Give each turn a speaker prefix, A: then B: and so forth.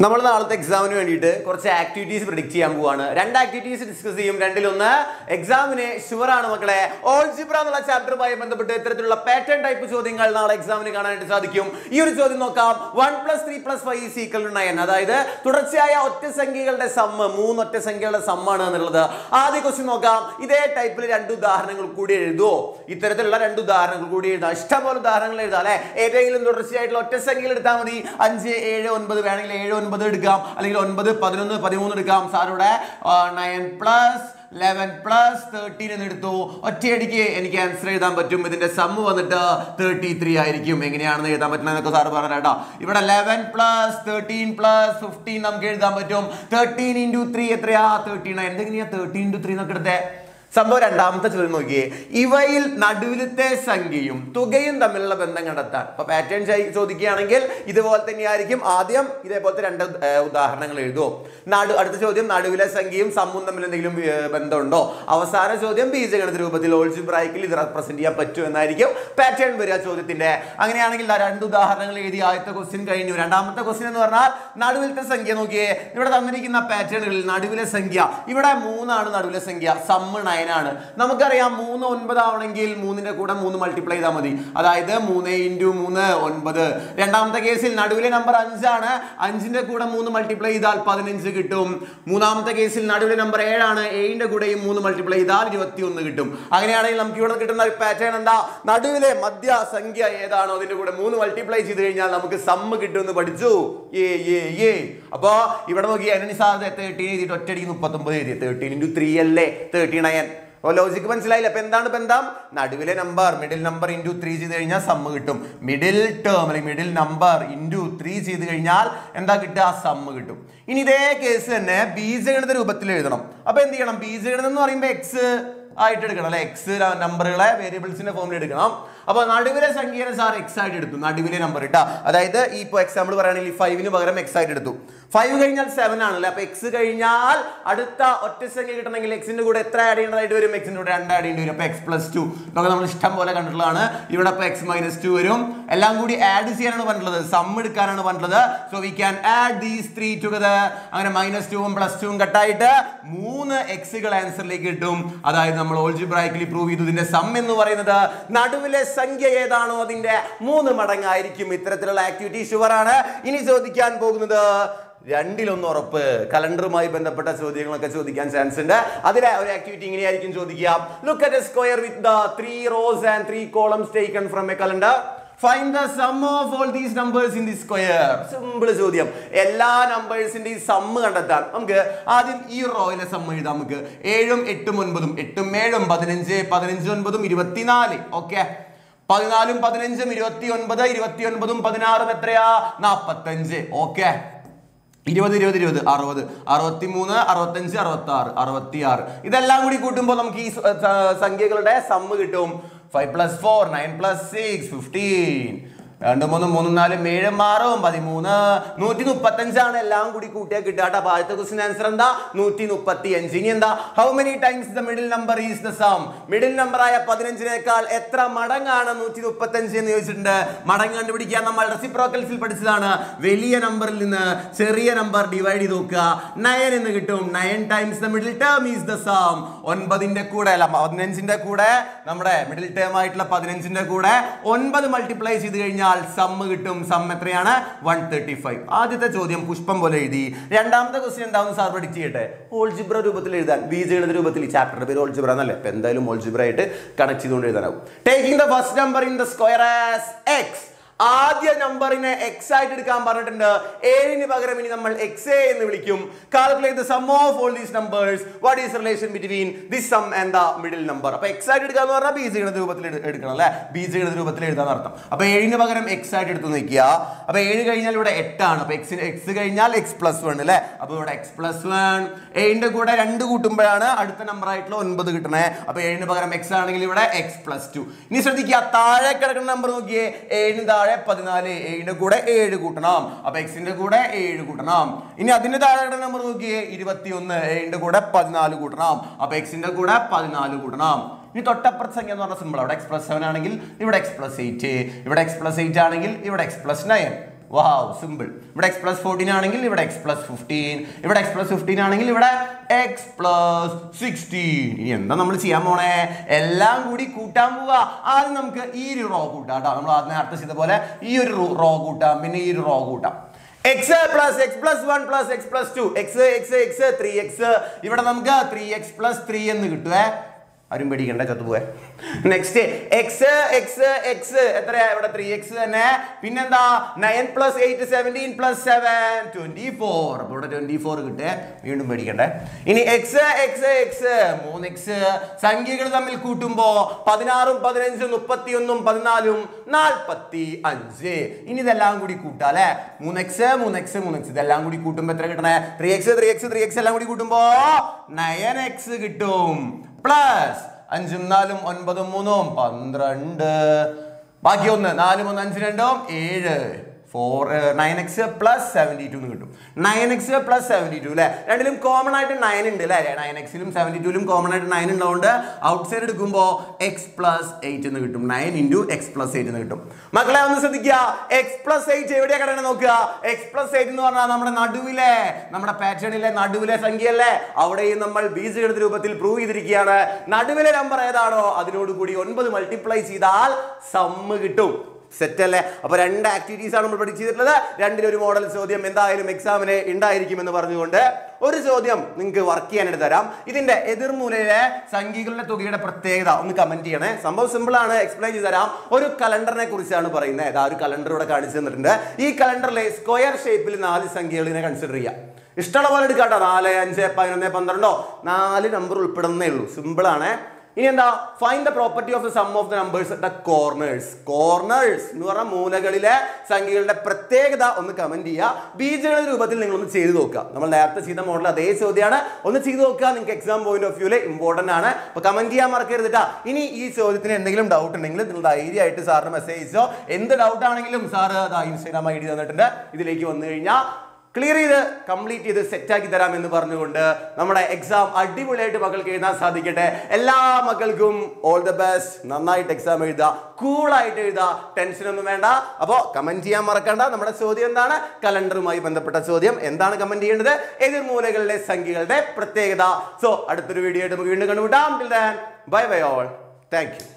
A: നമ്മൾ നാളത്തെ എക്സാമിന് വേണ്ടിയിട്ട് കുറച്ച് ആക്ടിവിറ്റീസ് പ്രിഡിക്റ്റ് ചെയ്യാൻ പോവാണ്. രണ്ട് ആക്ടിവിറ്റീസ് ഡിസ്കസ് ചെയ്യും. രണ്ടിലൊന്ന് എക്സാമിന് ഷുവർ ആണ് മക്കളെ. ഓൾജിബ്ര എന്നുള്ള ചാപ്റ്ററുമായി ബന്ധപ്പെട്ട് ഇത്തരത്തിലുള്ള പാറ്റേൺ ടൈപ്പ് ചോദ്യങ്ങൾ നാളെ എക്സാമിന് കാണാനായിട്ട് സാധിക്കും. ഈ ഒരു ചോദ്യം നോക്കാം. One plus three plus five to nine അതായത് തുടർച്ചയായ ഒറ്റ സംഖ്യകളുടെ സമ്മ് മൂന്നൊറ്റ സംഖ്യകളുടെ സമ്മാണ് എന്നുള്ളത്. ആദ്യ ക്വസ്റ്റ്യൻ നോക്കാം. ഇതേ ടൈപ്പിൽ രണ്ട് ഉദാഹരണങ്ങൾ കൂടി എഴുതുമോ ഇത്തരത്തിലുള്ള രണ്ട് ഉദാഹരണങ്ങൾ കൂടി എഴുതാം. ഇഷ്ടംപോലെ ഉദാഹരണങ്ങൾ എഴുതാം അല്ലെ? ഏതെങ്കിലും തുടർച്ചയായിട്ടുള്ള ഒറ്റ സംഖ്യകൾ എടുത്താൽ മതി. അഞ്ച് ഏഴ് ഒൻപത് വേണമെങ്കിൽ ഏഴ് ഒൻപത് എടുക്കാം. അല്ലെങ്കിൽ ഒൻപത് പതിനൊന്ന് പതിമൂന്ന് എടുക്കാം. സാറിവിടെ nine plus eleven plus thirteen എന്ന് എടുത്തു. ഒറ്റയടിക്ക് എനിക്ക് ആൻസർ എഴുതാൻ പറ്റും. ഇതിന്റെ സമ്മ് വന്നിട്ട് തേർട്ടി ത്രീ ആയിരിക്കും. എങ്ങനെയാണെന്ന് എഴുതാൻ പറ്റുന്നതൊക്കെ സാറ് പറഞ്ഞു കേട്ടോ. ഇവിടെ eleven plus thirteen plus fifteen നമുക്ക് എഴുതാൻ പറ്റും. തേർട്ടീൻ ഇന്റു ത്രീ എത്രയാ? തേർട്ടീൻ എന്തെങ്ങനെയാ തേർട്ടീൻ ഇന്റു ത്രീ എന്നൊക്കെ എടുത്തേ? സംഭവം രണ്ടാമത്തെ ചോദ്യം നോക്കിയേ. ഇവയിൽ നടുവിലത്തെ സംഖ്യയും തുകയും തമ്മിലുള്ള ബന്ധം കണ്ടെത്താൻ. അപ്പൊ പാറ്റേൺ ചോദിക്കുകയാണെങ്കിൽ ഇതുപോലെ തന്നെയായിരിക്കും. ആദ്യം ഇതേപോലത്തെ രണ്ട് ഉദാഹരണങ്ങൾ എഴുതുമോ നടു അടുത്ത ചോദ്യം നടുവിലെ സംഖ്യയും സമ്മും തമ്മിൽ എന്തെങ്കിലും ബന്ധമുണ്ടോ? അവസാന ചോദ്യം ബീജഗണിത രൂപത്തിൽ ഓൾജിബ്രായിക്കിൽ ഇത് റെപ്രസെന്റ് ചെയ്യാൻ പറ്റും എന്നായിരിക്കും പാറ്റേൺ വരിക ചോദ്യത്തിന്റെ. അങ്ങനെയാണെങ്കിൽ രണ്ട് ഉദാഹരണങ്ങൾ എഴുതി ആദ്യത്തെ ക്വസ്റ്റ്യൻ കഴിഞ്ഞു. രണ്ടാമത്തെ ക്വസ്റ്റ്യൻ എന്ന് പറഞ്ഞാൽ നടുവിലത്തെ സംഖ്യ നോക്കിയേ. ഇവിടെ തന്നിരിക്കുന്ന പാറ്റേണുകളിൽ നടുവിലെ സംഖ്യ. ഇവിടെ മൂന്നാണ് നടുവിലെ സംഖ്യ. സമ്മ് ആണ് നമുക്കറിയാം മൂന്ന് ഒൻപത് ആവണമെങ്കിൽ കൂടെ മൂന്ന് മൾട്ടിപ്ലൈ ചെയ്താൽ മതി. അതായത് മൂന്ന് ഇന്റു മൂന്ന് ഒൻപത്. രണ്ടാമത്തെ കേസിൽ നടുവിലെ നമ്പർ അഞ്ചാണ്. അഞ്ചിന്റെ കൂടെ മൂന്ന് മൾട്ടിപ്ലൈ ചെയ്താൽ പതിനഞ്ച് കിട്ടും. മൂന്നാമത്തെ കേസിൽ നടുവിലെ നമ്പർ ഏഴാണ്. ഏഴിന്റെ കൂടെയും മൂന്ന് മൾട്ടിപ്ലൈ ചെയ്താൽ ഇരുപത്തി ഒന്ന് കിട്ടും. അങ്ങനെയാണെങ്കിൽ നമുക്ക് ഇവിടെ കിട്ടുന്ന ഒരു പാറ്റേൺ എന്താ? നടുവിലെ മധ്യ സംഖ്യ ഏതാണോ അതിന്റെ കൂടെ മൂന്ന് മൾട്ടിപ്ലൈ ചെയ്ത് കഴിഞ്ഞാൽ നമുക്ക് സമ്മ് കിട്ടുമെന്ന് പഠിച്ചു. ഏ ഏ ഏ അപ്പോ ഇവിടെ നോക്കി അതിന് സാധ്യത തേർട്ടീൻ എഴുതിയിട്ട് ഒറ്റടിക്ക് മുപ്പത്തൊമ്പത് എഴുതി തേർട്ടീൻ ഇന്റു ത്രീ അല്ലേ? തേർട്ടി നയൻ അപ്പോൾ ലോജിക്ക് മനസ്സിലായില്ല. അപ്പോൾ എന്താണ് ബന്ധം നടുവിലെ number middle number into three ചെയ്ത് കഴിഞ്ഞാൽ സമ്മ് കിട്ടും. മിഡിൽ ടേം അല്ലെങ്കിൽ മിഡിൽ നമ്പർ ഇന്റു ത്രീ ചെയ്ത് കഴിഞ്ഞാൽ എന്താ കിട്ടുക? സമ്മ് കിട്ടും. ഇനി ഇതേ കേസ് തന്നെ ബീജഗണിത രൂപത്തിൽ എഴുതണം. അപ്പോൾ എന്ത് ചെയ്യണം? ബീജഗണിതം എന്ന് പറയുമ്പോൾ എക്സ് ആയിട്ട് എടുക്കണം അല്ലെ? എക്സ് നമ്പറുകളെ വേരിയബിൾസിന്റെ ഫോമിൽ എടുക്കണം. അപ്പൊ നടുവിലെ സംഖ്യനെ സാർ എക്സ് ആയിട്ട് എടുത്തു. നടുവിലെ നമ്പർ ഇട്ടാ. അതായത് ഈ ഇപ്പോൾ എക്സാമ്പിൾ പറയുകയാണെങ്കിൽ ഫൈവിന് പകരം എക്സ് ആയിട്ട് എടുത്തു. ഫൈവ് കഴിഞ്ഞാൽ സെവൻ ആണല്ലേ? അപ്പൊ എക്സ് കഴിഞ്ഞാൽ അടുത്ത ഒറ്റ സംഖ്യ കിട്ടണമെങ്കിൽ എക്സിന്റെ കൂടെ എത്ര ആഡ് ചെയ്യേണ്ടതായിട്ട് വരും? എക്സിന്റെ കൂടെ രണ്ട് ആഡ് ചെയ്യേണ്ടി വരും. അപ്പൊ എക്സ് പ്ലസ് ടു നമുക്ക് നമ്മൾ ഇഷ്ടം പോലെ കണ്ടിട്ടുള്ളതാണ്. ഇവിടെ ഇപ്പൊ എക്സ് മൈനസ് ടു വരും. എല്ലാം കൂടി ആഡ് ചെയ്യാനാണ് പറഞ്ഞിട്ടുള്ളത്. സം എടുക്കാനാണ് പറഞ്ഞിട്ടുള്ളത്. So we can add these three together അങ്ങനെ മൈനസ് ടുവും പ്ലസ് ടുവും കട്ടായിട്ട് മൂന്ന് എക്സുകൾ ആൻസറിലേക്ക് കിട്ടും. അതായത് നമ്മൾ ഓൾജിബ്രായിക്കലി പ്രൂവ് ചെയ്തു. ഇതിന്റെ സം എന്ന് പറയുന്നത് നടുവിലെ സംഖ്യ ഏതാണോ? അതിന്റെ മൂന്ന് മടങ്ങായിരിക്കും. ഇത്തരത്തിലുള്ള ആക്ടിവിറ്റി ഷുവറാണ് ഇനി ചോദിക്കാൻ പോകുന്നത് രണ്ടിലൊന്ന് ഉറപ്പ്. കലണ്ടറുമായി ബന്ധപ്പെട്ട ചോദ്യങ്ങളൊക്കെ ചോദിക്കാൻ ചാൻസ് ഉണ്ട്. അതിലെ ഒരു ആക്ടിവിറ്റി ഇങ്ങനെയായിരിക്കും ചോദിക്കുക. Look at a square with the three rows and three columns taken from a calendar find the sum of all these numbers in the square simple ചോദ്യം. എല്ലാ നമ്പേഴ്സിന്റെയും സമ്മ് കണ്ടെത്താൻ നമുക്ക് ആദ്യം ഈ റോയിലെ സമ്മ് എഴുതാം നമുക്ക്. ഏഴും എട്ടും ഒൻപതും. എട്ടും ഏഴും പതിനഞ്ച് പതിനഞ്ച് ഒൻപതും ഇരുപത്തിനാല്. ഓക്കെ പതിനാലും പതിനഞ്ചും ഇരുപത്തി ഒൻപത് ഇരുപത്തി ഒൻപതും പതിനാറും എത്രയാ? നാപ്പത്തഞ്ച്. ഓക്കെ ഇരുപത് ഇരുപത് ഇരുപത് അറുപത് അറുപത്തി മൂന്ന് അറുപത്തഞ്ച് അറുപത്തി ആറ് അറുപത്തി ആറ് ഇതെല്ലാം കൂടി കൂട്ടുമ്പോൾ നമുക്ക് ഈ സംഖ്യകളുടെ സമ്മ് കിട്ടും. Five plus four nine plus six fifteen രണ്ട് മൂന്ന് മൂന്നും നാലും ഏഴും ആറും പതിമൂന്ന്. നൂറ്റി മുപ്പത്തഞ്ചാണ് എല്ലാം കൂടി കൂട്ടിയാൽ കിട്ടുക കേട്ടോ. അപ്പൊ ആദ്യത്തെ ക്വസ്റ്റിൻ ആൻസർ എന്താ? നൂറ്റി മുപ്പത്തി അഞ്ച് ഇനി എന്താ? How many times the middle number is the sum middle number ആയ പതിനഞ്ചിനേക്കാൾ എത്ര മടങ്ങാണ് നൂറ്റി മുപ്പത്തഞ്ച് എന്ന് ചോദിച്ചിട്ടുണ്ട്. മടങ്ങ് കണ്ടുപിടിക്കാൻ നമ്മൾ റെസിപ്രോക്കൽസിൽ പഠിച്ചതാണ്. വലിയ നമ്പറിൽ നിന്ന് ചെറിയ നമ്പർ ഡിവൈഡ് ചെയ്ത് നോക്കുക. നയൻ എന്ന് കിട്ടും. Nine times the middle term is the sum ഒൻപതിന്റെ കൂടെ അല്ല പതിനഞ്ചിന്റെ കൂടെ നമ്മുടെ മിഡിൽ ടേം ആയിട്ടുള്ള പതിനഞ്ചിന്റെ കൂടെ ഒൻപത് മൾട്ടിപ്ലൈ ചെയ്ത് കഴിഞ്ഞാൽ സമ്മ് കിട്ടും. സം എത്രയാണ്? വൺ തേർട്ടി ഫൈവ് ആദ്യത്തെ ചോദ്യം പുഷ്പം പോലെ എഴുതി. രണ്ടാമത്തെ ക്വസ്റ്റ്യൻ എന്താണെന്ന് സാർ പഠിച്ച് ചെയ്യട്ടെ? ഓൾജിബ്ര രൂപത്തിൽ എഴുതാൻ ബീജഗണിത രൂപത്തിൽ ഈ ചാപ്റ്ററിന്റെ പേര് ഓൾജിബ്ര എന്നല്ലേ? അപ്പൊ എന്തായാലും ഓൾജിബ്ര ആയിട്ട് കണക്ട് ചെയ്തുകൊണ്ട് എഴുതാനാവും. Taking the first number in the square as X ആദ്യ നമ്പറിനെ എക്സ് ആയിട്ട് എടുക്കാൻ പറഞ്ഞിട്ടുണ്ട്. ഏഴിന് പകരം ഇനി നമ്മൾ എക്സ് എ എന്ന് വിളിക്കും. Calculate the sum of all these numbers what is relation between the sum and the middle number അപ്പൊ എക്സ് ആയിട്ട് എടുക്കുക എന്ന് പറഞ്ഞാൽ ബീജഗണിത രൂപത്തിൽ എടുക്കണം അല്ലെ? ബീജഗണിത രൂപത്തിൽ എഴുതാൻ അർത്ഥം. അപ്പൊ ഏഴിന് പകരം എക്സ് ആയിട്ട് എടുത്ത് നിൽക്കുക അപ്പൊ ഏഴ് കഴിഞ്ഞാൽ ഇവിടെ എട്ടാണ്. അപ്പൊ എക്സിന് എക്സ് കഴിഞ്ഞാൽ എക്സ് പ്ലസ് വൺ അല്ലെ? അപ്പൊ ഇവിടെ എക്സ് പ്ലസ് വൺ ഏഴിന്റെ കൂടെ രണ്ട് കൂട്ടുമ്പോഴാണ് അടുത്ത നമ്പർ ആയിട്ടുള്ള ഒൻപത് കിട്ടണേ. അപ്പൊ ഏഴിന് പകരം എക്സ് ആണെങ്കിൽ ഇവിടെ എക്സ് പ്ലസ് ടു ഇനി ശ്രദ്ധിക്കുക താഴെ കിടക്കുന്ന നമ്പർ നോക്കിയേ. ഏഴിന് താഴെ പതിനാല് ഏഴിന്റെ കൂടെ ഏഴ് കൂട്ടണം. അപ്പൊ എക്സിന്റെ കൂടെ ഏഴ് കൂട്ടണം. ഇനി അതിന്റെ താഴെ നമ്പർ നോക്കിയേ ഇരുപത്തിയൊന്ന് ഏഴിന്റെ കൂടെ പതിനാല് കൂട്ടണം. അപ്പൊ എക്സിന്റെ കൂടെ പതിനാല് കൂട്ടണം. ഇനി തൊട്ടപ്പുറത്ത് സംഖ്യ എന്ന് പറഞ്ഞ സിമ്പിൾ അവിടെ എക്സ് പ്ലസ് സെവൻ ആണെങ്കിൽ ഇവിടെ എക്സ് പ്ലസ് എയ്റ്റ് ഇവിടെ എക്സ് പ്ലസ് എയ്റ്റ് ആണെങ്കിൽ ഇവിടെ X plus nine wow simple ഇവിടെ എക്സ് പ്ലസ് ഫോർട്ടീൻ ആണെങ്കിൽ ഇവിടെ എക്സ് പ്ലസ് ഫിഫ്റ്റീൻ ഇവിടെ എക്സ് പ്ലസ് ഫിഫ്റ്റീൻ ആണെങ്കിൽ ഇവിടെ എക്സ് പ്ലസ് സിക്സ്റ്റീൻ ഇനി എന്താ നമ്മൾ ചെയ്യാൻ പോണേ? എല്ലാം കൂടി കൂട്ടാൻ പോവുക ആദ്യം നമുക്ക് ഈ ഒരു റോ കൂട്ടാം കേട്ടോ. നമ്മൾ ആദ്യം നേരത്തെ ചെയ്ത പോലെ ഈ ഒരു റോ കൂട്ടാം. പിന്നെ ഈ ഒരു റോ കൂട്ടാം. X plus X plus one plus X plus two X X X three X ഇവിടെ നമുക്ക് ത്രീ എക്സ് പ്ലസ് ത്രീ എന്ന് കിട്ടുവേ. ആരും പേടിക്കണ്ട ചത്തുപോയെ നെക്സ്റ്റ് എക്സ് എക്സ് എക്സ് എത്രയാ ഇവിടെ ത്രീ എക്സ് തന്നെ? പിന്നെന്താ? Nine plus eight seventeen plus seven twenty four അപ്പൊ ഇവിടെ ട്വന്റി ഫോർ കിട്ടേ. വീണ്ടും പേടിക്കണ്ടേ. ഇനി എക്സ് എക്സ് എക്സ് മൂന്ന് എക്സ് സംഖ്യകൾ തമ്മിൽ കൂട്ടുമ്പോൾ പതിനാറും പതിനഞ്ചും മുപ്പത്തിയൊന്നും പതിനാലും നാൽപ്പത്തി അഞ്ച് ഇനി ഇതെല്ലാം കൂടി കൂട്ടാം അല്ലെ? മൂന്ന് എക്സ് മൂന്ന് എക്സ് മൂന്ന് എക്സ് ഇതെല്ലാം കൂടി കൂട്ടുമ്പോ എത്ര കിട്ടണേ? Three x three x three x എല്ലാം കൂടി കൂട്ടുമ്പോൾ നയൻ എക്സ് കിട്ടും. പ്ലസ് അഞ്ചും നാലും ഒൻപതും മൂന്നും പന്ത്രണ്ട്. ബാക്കി ഒന്ന് നാലും ഒന്ന് അഞ്ച് രണ്ടും ഏഴ്. Four nine x plus seventy two എന്ന് കിട്ടും. Nine x plus seventy two അല്ലേ രണ്ടിലും കോമൺ ആയിട്ട് നയൻ ഉണ്ട് അല്ലേ നയൻ എക്സിലും സെവന്റി ടുവിലും കോമൺ ആയിട്ട് നയൻ ഉള്ളതുകൊണ്ട് ഔട്ട് സൈഡ് എടുക്കുമ്പോൾ എക്സ് പ്ലസ് എയ്റ്റ് എന്ന് കിട്ടും. Nine into x plus eight എന്ന് കിട്ടും. മക്കളെ ഒന്ന് ശ്രദ്ധിക്കുക. എക്സ് പ്ലസ് എയ്റ്റ് എവിടെയാണ് കിടക്കണേ നോക്കുക? എക്സ് പ്ലസ് എയ്റ്റ് എന്ന് പറഞ്ഞാൽ നമ്മുടെ നടുവിലെ നമ്മുടെ പാറ്റേണിലെ നടുവിലെ സംഖ്യയല്ലേ? അവിടെയും നമ്മൾ ബീജഗണിത രൂപത്തിൽ പ്രൂവ് ചെയ്തിരിക്കുകയാണ്. നടുവിലെ നമ്പർ ഏതാണോ? അതിനോട് കൂടി ഒൻപത് മൾട്ടിപ്ലൈ ചെയ്താൽ സമ്മ് കിട്ടും. സെറ്റ് അപ്പോൾ അപ്പൊ രണ്ട് ആക്ടിവിറ്റീസ് ആണ് നമ്മൾ പഠിച്ചിട്ടുള്ളത്. രണ്ടിലൊരു മോഡൽ ചോദ്യം എന്തായാലും എക്സാമിന് ഉണ്ടായിരിക്കുമെന്ന് പറഞ്ഞുകൊണ്ട് ഒരു ചോദ്യം നിങ്ങൾക്ക് വർക്ക് ചെയ്യാനായിട്ട് തരാം. ഇതിന്റെ എതിർമൂലയിലെ സംഖ്യകളുടെ തുകയുടെ പ്രത്യേകത ഒന്ന് കമന്റ് ചെയ്യണേ. സംഭവം സിമ്പിൾ ആണ് എക്സ്പ്ലെയിൻ ചെയ്ത് തരാം. ഒരു കലണ്ടറിനെ കുറിച്ചാണ് പറയുന്നത്. ഏതാ ഒരു കലണ്ടർ ഇവിടെ കാണിച്ചു തന്നിട്ടുണ്ട്. ഈ കലണ്ടറിലെ സ്ക്വയർ ഷേപ്പിൽ നാല് സംഖ്യകളിനെ കൺസിഡർ ചെയ്യാം. ഇഷ്ടമുള്ള പോലെ എടുക്കാട്ടോ. നാല് അഞ്ച് പതിനൊന്ന് പന്ത്രണ്ടോ? നാല് നമ്പർ ഉൾപ്പെടുന്നേ ഉള്ളൂ. സിമ്പിൾ ആണ്. ഇനി എന്താ find the property of the sum of the numbers the corners corners എന്ന് പറഞ്ഞ മൂലകളിലെ സംഖ്യകളുടെ പ്രത്യേകത ഒന്ന് കമന്റ് ചെയ്യുക. ബീജഗണിത രൂപത്തിൽ നിങ്ങൾ ഒന്ന് ചെയ്തു നോക്കുക. നമ്മൾ നേരത്തെ ചെയ്ത മോഡൽ അതേ ചോദ്യമാണ് ഒന്ന് ചെയ്തു നോക്കുക. നിങ്ങൾക്ക് exam point of view important ആണ്. അപ്പൊ കമന്റ് ചെയ്യാൻ മറക്കരുത്. ഇനി ഈ ചോദ്യത്തിന് എന്തെങ്കിലും ഡൗട്ട് ഉണ്ടെങ്കിൽ നിങ്ങൾ ധൈര്യമായിട്ട് സാറിന് മെസ്സേജ് അയച്ചോ എന്ത് ഡൗട്ട് ആണെങ്കിലും സാർ ഇൻസ്റ്റാഗ്രാം ഐ ഡി തന്നിട്ടുണ്ട്. ഇതിലേക്ക് വന്നു കഴിഞ്ഞാൽ ക്ലിയർ ചെയ്ത് കംപ്ലീറ്റ് ചെയ്ത് സെറ്റാക്കി തരാം എന്ന് പറഞ്ഞുകൊണ്ട് നമ്മുടെ എക്സാം അടിപൊളിയായിട്ട് മക്കൾക്ക് എഴുതാൻ സാധിക്കട്ടെ. എല്ലാ മക്കൾക്കും ഓൾ ദ ബെസ്റ്റ് നന്നായിട്ട് എക്സാം എഴുതുക. കൂളായിട്ട് എഴുതുക. ടെൻഷൻ ഒന്നും വേണ്ട. അപ്പോൾ കമന്റ് ചെയ്യാൻ മറക്കണ്ട. നമ്മുടെ ചോദ്യം എന്താണ്? കലണ്ടറുമായി ബന്ധപ്പെട്ട ചോദ്യം. എന്താണ് കമന്റ് ചെയ്യേണ്ടത്? എതിർമൂലകളിലെ സംഖ്യകളുടെ പ്രത്യേകത. സോ അടുത്തൊരു വീഡിയോ ആയിട്ട് നമുക്ക് വീണ്ടും കണ്ടുമുട്ടാം. Bye bye all thank